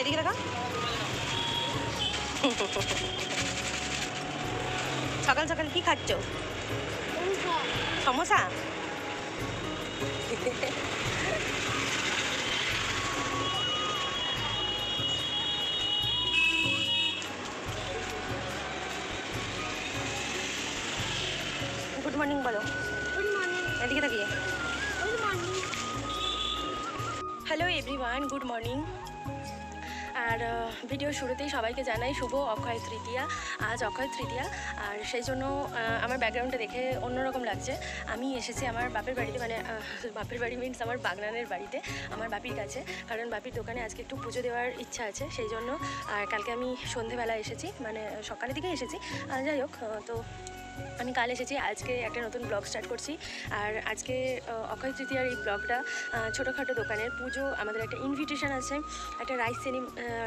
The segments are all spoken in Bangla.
এদিকে দেখা সকাল সকাল কি খাচ্ছ সমোসা গুড মর্নিং বলো এদিকে তাকিয়ে হ্যালো এভরিওয়ান গুড মর্নিং আর ভিডিও শুরুতেই সবাইকে জানাই শুভ অক্ষয় তৃতীয়া। আজ অক্ষয় তৃতীয়া। আর সেই জন্য আমার ব্যাকগ্রাউন্ডটা দেখে অন্যরকম লাগছে। আমি এসেছি আমার বাপের বাড়িতে মানে বাপের বাড়ি মিনস আমার বাগনানের বাড়িতে, আমার বাপির কাছে। কারণ বাপির দোকানে আজকে একটু পুজো দেওয়ার ইচ্ছা আছে, সেই জন্য, আর কালকে আমি সন্ধেবেলা এসেছি মানে সকালের দিকে এসেছি। যাই হোক তো আমি কাল এসেছি, আজকে একটা নতুন ব্লগ স্টার্ট করছি। আর আজকে অক্ষয় তৃতীয়ার এই ব্লগটা ছোটোখাটো দোকানের পুজো, আমাদের একটা ইনভিটেশন আছে, একটা রাইস সেরি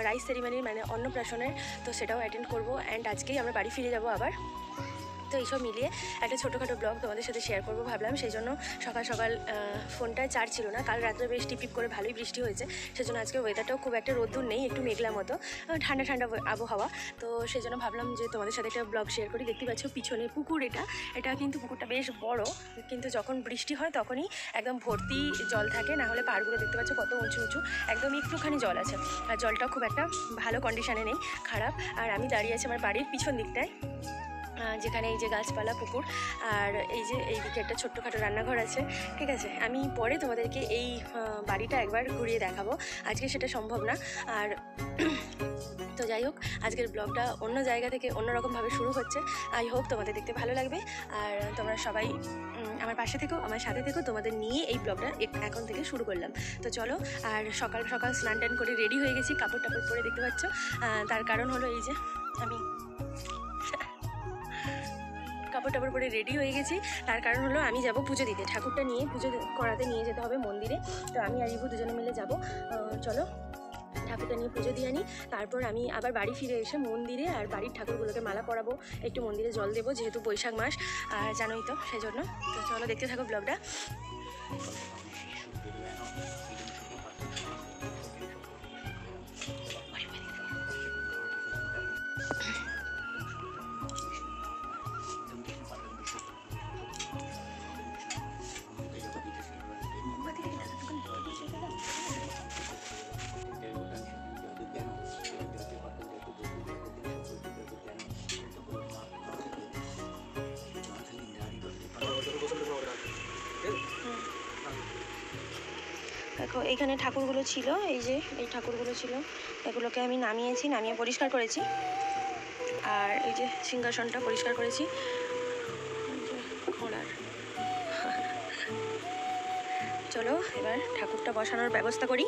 রাইস সেরিমানির মানে অন্নপ্রাশনের, তো সেটাও অ্যাটেন্ড করব। অ্যান্ড আজকেই আমরা বাড়ি ফিরে যাব আবার। তো এইসব মিলিয়ে একটা ছোটোখাটো ব্লগ তোমাদের সাথে শেয়ার করব ভাবলাম। সেই জন্য সকাল সকাল ফোনটায় চার্জ ছিল না। কাল রাত্রে বেশ টিপিপ করে ভালোই বৃষ্টি হয়েছে। সেজন্য আজকে ওয়েদারটাও খুব একটা রোদ্দুর নেই, একটু মেঘলা মতো। ঠান্ডা ঠান্ডা আবহাওয়া। তো সেই জন্য ভাবলাম যে তোমাদের সাথে একটা ব্লগ শেয়ার করি। দেখতে পাচ্ছ পিছনে পুকুর এটা। এটা কিন্তু পুকুরটা বেশ বড়। কিন্তু যখন বৃষ্টি হয় তখনই একদম ভর্তি জল থাকে। না হলে পাহাড়গুলো দেখতে পাচ্ছ কত উঁচু উঁচু। একদম একটুখানি জল আছে। আর জলটাও খুব একটা ভালো কন্ডিশনে নেই। খারাপ। আর আমি দাঁড়িয়ে আছি আমার বাড়ির পিছন দিকটায়। যেখানে এই যে গাছপালা, পুকুর আর এই যে এই দিকে একটা ছোট্টখাটো রান্নাঘর আছে, ঠিক আছে? আমি পরে তোমাদেরকে এই বাড়িটা একবার ঘুরিয়ে দেখাবো। আজকে সেটা সম্ভব না। আর তো যাই হোক, আজকের ব্লগটা অন্য জায়গা থেকে অন্যরকমভাবে শুরু হচ্ছে। আই হোপ তোমাদের দেখতে ভালো লাগবে। আর তোমরা সবাই আমার পাশে থেকেও আমার সাথে থেকেও তোমাদের নিয়ে এই ব্লগটা এখন থেকে শুরু করলাম। তো চলো, আর সকাল সকাল স্নান টান করে রেডি হয়ে গেছি কাপড় টাপড় পরে দেখতে পাচ্ছ। তার কারণ হলো এই যে, আমি কাপড় টাপড় পরে রেডি হয়ে গেছি। তার কারণ হলো আমি যাব পুজো দিতে। ঠাকুরটা নিয়ে পুজো করাতে নিয়ে যেতে হবে মন্দিরে। তো আমি আর ইভু দুজনে মিলে যাব। চলো, ঠাকুরটা নিয়ে পুজো দিয়ে আনি। তারপর আমি আবার বাড়ি ফিরে এসে মন্দিরে আর বাড়ির ঠাকুরগুলোকে মালা পরাবো। একটু মন্দিরে জল দেবো, যেহেতু বৈশাখ মাস। আর জানোই তো সেই জন্য তো চলো, দেখতে থাকো ব্লগটা দেখো, এখানে ঠাকুরগুলো ছিল, এই যে, এই ঠাকুরগুলো ছিল। এগুলোকে আমি নামিয়েছি, নামিয়ে পরিষ্কার করেছি। আর এই যে সিংহাসনটা পরিষ্কার করেছি। ঘোড়ার। চলো, এবার ঠাকুরটা বসানোর ব্যবস্থা করি।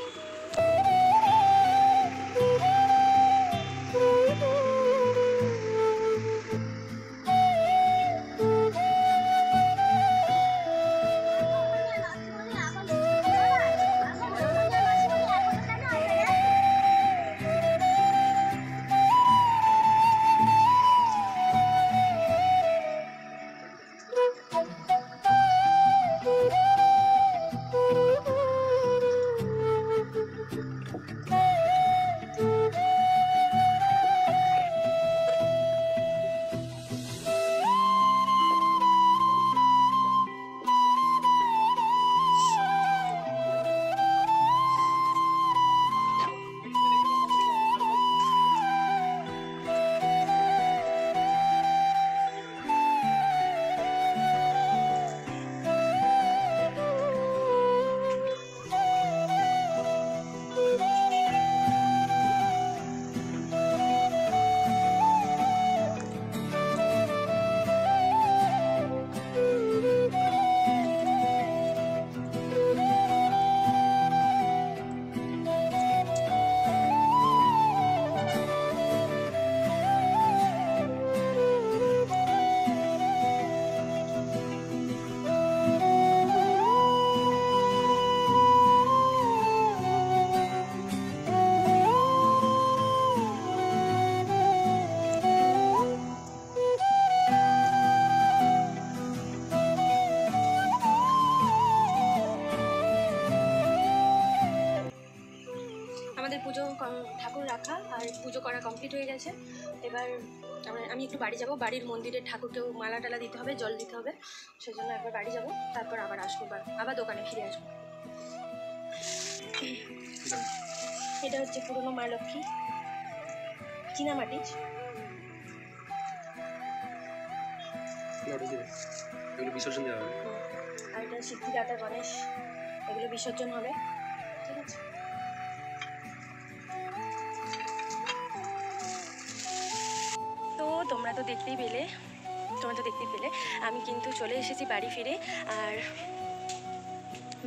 হয়ে গেছে। এবার আমি একটু বাড়ি যাব। বাড়ির মন্দিরে ঠাকুরকেও মালা টালা দিতে হবে জল দিতে হবে। সেই জন্য একবার বাড়ি যাব তারপর আবার আসব আবার দোকানে ফিরে আসব। এটা হচ্ছে পুরনো মা লক্ষ্মী। চীনামাটির বিসর্জন দেওয়া হবে। আর এটা সিদ্ধিদাতা গণেশ। এগুলো বিসর্জন হবে। ঠিক আছে? তোমরা তো দেখতেই পেলে, তোমরা তো দেখতেই পেলে। আমি কিন্তু চলে এসেছি বাড়ি ফিরে, আর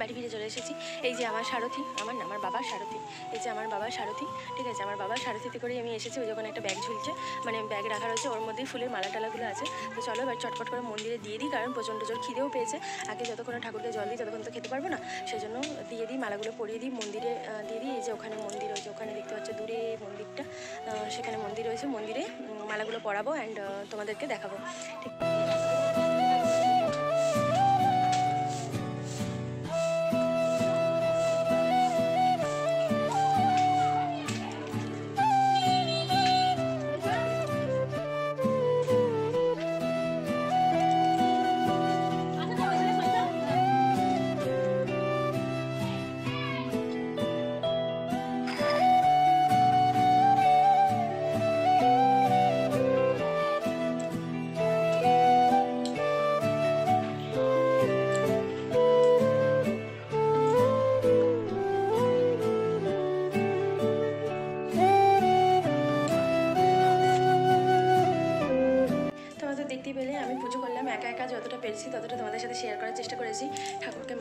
বাড়ি ফিরে চলে এসেছি। এই যে আমার সারথি, আমার না, আমার বাবার সারথি। এই যে আমার বাবার সারথি, ঠিক আছে? আমার বাবার সারথিতে করেই আমি এসেছি, ওই যখন একটা ব্যাগ ঝুলছে মানে ব্যাগ রাখা রয়েছে, ওর মধ্যেই ফুলের মালা টালাগুলো আছে। তো চলো এবার চটপট করে মন্দিরে দিয়ে দিই, কারণ প্রচণ্ড জোর খিদেও পেয়েছে। আগে যতক্ষণ ঠাকুরকে জল দিই, ততক্ষণ তো খেতে পারব না। সেই জন্য দিয়ে দিই, মালাগুলো পরিয়ে দিই, মন্দিরে দিয়ে দিই। এই যে ওখানে মন্দির রয়েছে, ওখানে দেখতে পাচ্ছ দূরে মন্দিরটা। সেখানে মন্দির রয়েছে, মন্দিরে মালাগুলো পরাবো অ্যান্ড তোমাদেরকে দেখাবো। ঠিক।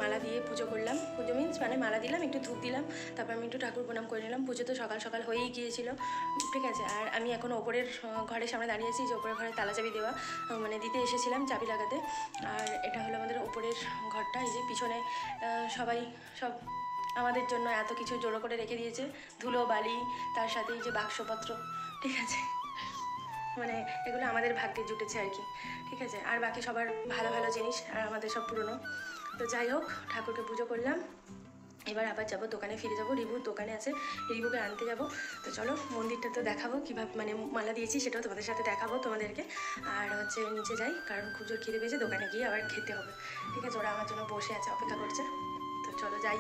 মালা দিয়ে পুজো করলাম। পুজো মিন্স মানে মালা দিলাম, একটু ধূপ দিলাম, তারপর আমি একটু ঠাকুর প্রণাম করে নিলাম। পুজো তো সকাল সকাল হয়েই গিয়েছিল। ঠিক আছে, আর আমি এখন ওপরের ঘরের সামনে দাঁড়িয়ে আছি, যে ওপরের ঘরে তালা চাবি দেওয়া মানে দিতে এসেছিলাম চাবি লাগাতে। আর এটা হলো আমাদের ওপরের ঘরটা, এই যে পিছনে সবাই, সব আমাদের জন্য এত কিছু জোড়ো করে রেখে দিয়েছে। ধুলো, বালি, তার সাথে এই যে বাক্সপত্র, ঠিক আছে? মানে এগুলো আমাদের ভাগ্যে জুটেছে আর কি, ঠিক আছে? আর বাকি সবার ভালো ভালো জিনিস, আর আমাদের সব পুরনো। তো যাই হোক, ঠাকুরকে পুজো করলাম। এবার আবার যাব দোকানে, ফিরে যাব। রিবুর দোকানে আছে, রিবুকে আনতে যাব। তো চলো, মন্দিরটা তো দেখাবো, কীভাবে মানে মালা দিয়েছি সেটাও তোমাদের সাথে দেখাবো তোমাদেরকে। আর হচ্ছে নিচে যাই, কারণ খুব খিদে পেয়েছে, দোকানে গিয়ে আবার খেতে হবে। ঠিক আছে, ওরা আমার জন্য বসে আছে, অপেক্ষা করছে। তো চলো যাই।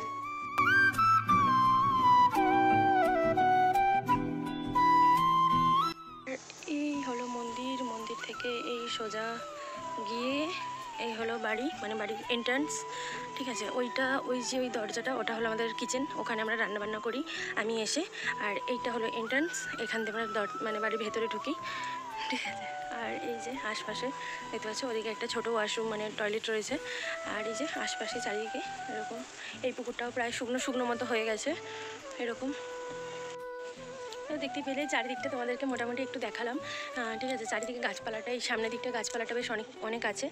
এই হলো মন্দির মন্দির থেকে এই সোজা গিয়ে এই হলো বাড়ি মানে বাড়ির এন্ট্রান্স ঠিক আছে? ওইটা, ওই যে ওই দরজাটা, ওটা হলো আমাদের কিচেন ওখানে আমরা রান্নাবান্না করি, আমি এসে, আর এইটা হলো এন্ট্রান্স এখান থেকে আমরা মানে বাড়ির ভেতরে ঢুকি, ঠিক আছে? আর এই যে আশপাশে, দেখতে পাচ্ছ? ওদিকে একটা ছোটো ওয়াশরুম মানে টয়লেট রয়েছে, আর এই যে আশপাশে চারিদিকে এরকম, এই পুকুরটাও প্রায় শুকনো শুকনো মতো হয়ে গেছে, এরকম। দেখতে পেলে চারিদিকটা তোমাদেরকে মোটামুটি একটু দেখালাম। ঠিক আছে, চারিদিকে গাছপালাটা, এই সামনের দিকটা গাছপালাটা বেশ অনেক অনেক আছে।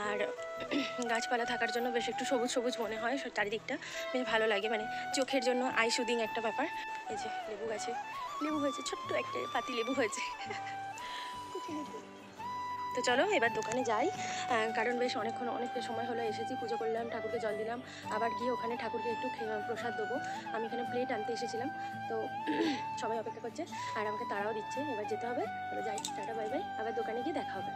আর গাছপালা থাকার জন্য বেশ একটু সবুজ সবুজ মনে হয় চারিদিকটা বেশ ভালো লাগে মানে চোখের জন্য আই সুদিং একটা ব্যাপার। এই যে লেবু গাছে, লেবু হয়েছে, ছোট্ট একটা পাতি লেবু হয়েছে। তো চলো এবার দোকানে যাই। কারণ বেশ অনেকক্ষণ, অনেকটা সময় হলো, এসেছি, পুজো করলাম, ঠাকুরকে জল দিলাম, আবার গিয়ে ওখানে ঠাকুরকে একটু প্রসাদ দেবো। আমি এখানে প্লেট আনতে এসেছিলাম, তো সবাই অপেক্ষা করছে, আর আমাকে তারাও দিচ্ছে, এবার যেতে হবে যাই, টাটা বাই বাই আবার দোকানে গিয়ে দেখা হবে।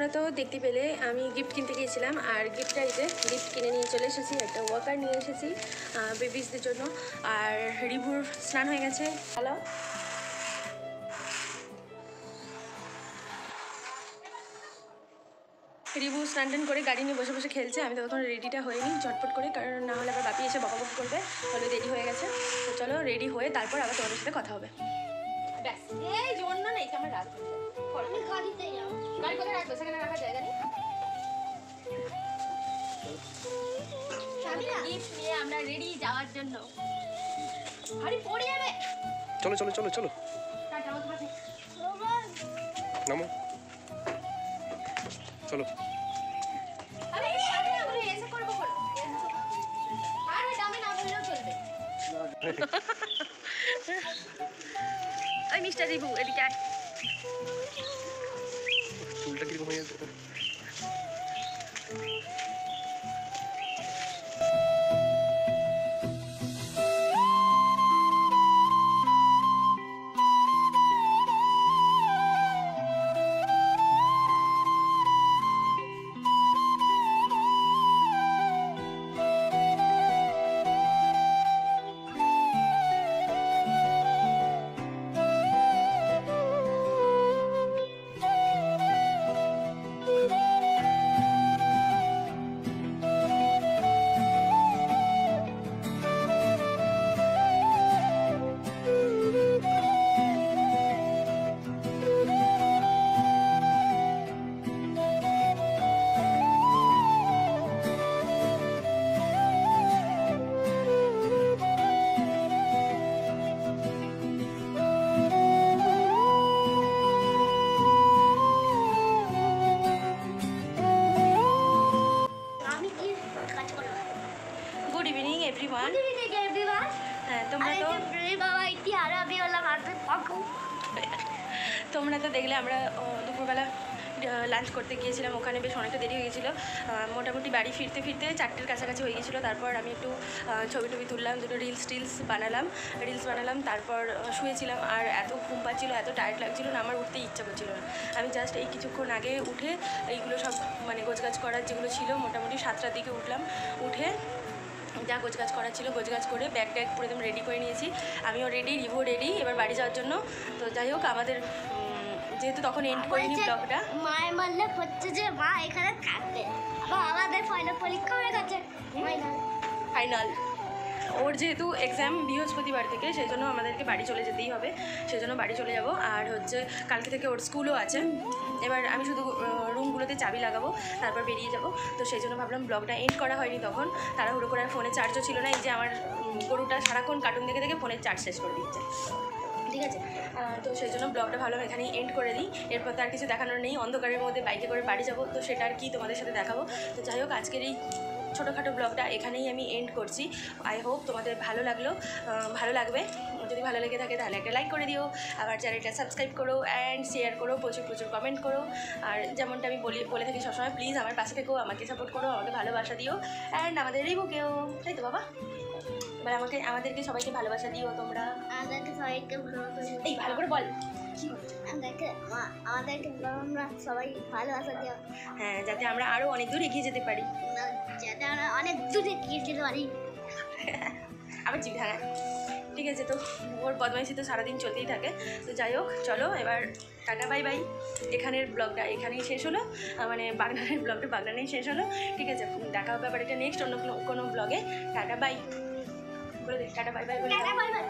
তোমরা তো দেখতে পেলে, আমি গিফট কিনতে গিয়েছিলাম। আর গিফটটা যে গিফট কিনে নিয়ে চলে এসেছি, একটা ওয়াকার নিয়ে এসেছি বেবিসদের জন্য। আর রিভুর স্নান হয়ে গেছে। হ্যালো রিভু স্নান টান করে গাড়ি নিয়ে বসে বসে খেলছে। আমি তখন রেডিটা হয়ে নিই চটপট করে, কারণ না হলে আবার বাপি এসে বকাবকি করবে। বলে রেডি হয়ে গেছে। তো চলো রেডি হয়ে তারপর আবার তোমাদের সাথে কথা হবে। ব্যাস। এই জন্য না এটা আমার রাত হয়ে যায়। গাড়িতে যাব গাড়ি কোথায় রাখব? সেখানে রাখার জায়গা নেই? গিফট নিয়ে আমরা রেডি যাওয়ার জন্য। পড়ে যাবে। চলো চলো চলো চলো। নামো। চলো। আরে আরে দামে না বললেও চলবে। মিস্টার রিভু এদিকে আয়। চুলটা হয়ে evening everyone good evening everyone হ্যাঁ তোমরা তো বাবা ইতি হলাম পাকু তোমরা তো দেখলে আমরা দুপুরবেলা লাঞ্চ করতে গিয়েছিলাম। ওখানে বেশ অনেকটা দেরি হয়ে গেছিল মোটামুটি বাড়ি ফিরতে ফিরতে চারটের কাছাকাছি হয়ে গেছিল তারপর আমি একটু ছবি টবি তুললাম দুটো রিলস টিলস বানালাম। রিলস বানালাম তারপর শুয়েছিলাম। আর এত ঘুম পাচ্ছিলো এত টায়ার্ড লাগছিল না আমার উঠতে ইচ্ছা করছিল না। আমি জাস্ট এই কিছুক্ষণ আগে উঠে এইগুলো সব মানে গোছগাছ করার যেগুলো ছিল মোটামুটি সাতটার দিকে উঠলাম। উঠে যা গোছগাছ করা ছিল গোছগাছ করে ব্যাগ ট্যাগ পুরো একদম রেডি করে নিয়েছি। আমিও রেডি রিভো রেডি এবার বাড়ি যাওয়ার জন্য। তো যাই হোক আমাদের যেহেতু তখন এন্ড করিনি ব্লগটা মায়ের মারলে হচ্ছে যে মা এখানে থাকবে। বা আমাদের ফাইনাল পরীক্ষা হয়ে গেছে। ফাইনাল ফাইনাল ওর যেহেতু এক্সাম বৃহস্পতিবার থেকে, সেই জন্য আমাদেরকে বাড়ি চলে যেতেই হবে। সেই জন্য বাড়ি চলে যাব। আর হচ্ছে কালকে থেকে ওর স্কুলও আছে। এবার আমি শুধু রুমগুলোতে চাবি লাগাবো, তারপর বেরিয়ে যাব। তো সেই জন্য ভাবলাম ব্লগটা এন্ড করা হয়নি তখন। তাড়াহুড়ো করে ফোনে চার্জও ছিল না। এই যে আমার গরুটা সারাক্ষণ কার্টুন দেখে দেখে ফোনের চার্জ শেষ করে দিচ্ছে। ঠিক আছে? তো সেই জন্য ব্লগটা ভাবলাম এখানেই এন্ড করে দিই। এরপর তো আর কিছু দেখানোর নেই। অন্ধকারের মধ্যে বাইকে করে বাড়ি যাব। তো সেটা আর কি তোমাদের সাথে দেখাবো। তো যাই হোক, আজকের এই ছোটোখাটো ব্লগটা এখানেই আমি এন্ড করছি। আই হোপ তোমাদের ভালো লাগল ভালো লাগবে। যদি ভালো লেগে থাকে তাহলে একটা লাইক করে দিও আবার চ্যানেলটা সাবস্ক্রাইব করো অ্যান্ড শেয়ার করো প্রচুর প্রচুর কমেন্ট করো। আর যেমনটা আমি বলি বলে থাকি সবসময় প্লিজ আমার পাশে থেকেও আমাকে সাপোর্ট করো আমাকে ভালোবাসা দিও। অ্যান্ড আমাদের রিবুকেও তাই তো বাবা? এবার আমাকে আমাদেরকে সবাইকে ভালোবাসা দিও তোমরা। আমাদেরকে সবাইকে এই ভালো করে বল? আমাদেরকে আমাদেরকে আমরা সবাই ভালোবাসা দিও হ্যাঁ যাতে আমরা আরও অনেক দূর এগিয়ে যেতে পারি। যাতে আমরা অনেক দূরে গিয়ে যেতে পারি। আবার জিভ ভাঙা ঠিক আছে তো ওর বদমাইশি তো সারাদিন চলতেই থাকে। তো যাই হোক চলো এবার টাটা বাই বাই। এখানের ব্লগটা এখানেই শেষ হলো। মানে বাগনানের ব্লগটা বাগনানেই শেষ হলো। ঠিক আছে দেখা হবে আবার এটা নেক্সট অন্য কোনো- কোনো ব্লগে। Tata bye. বলে দে টাটা বাই বাই বলে বাই বাই।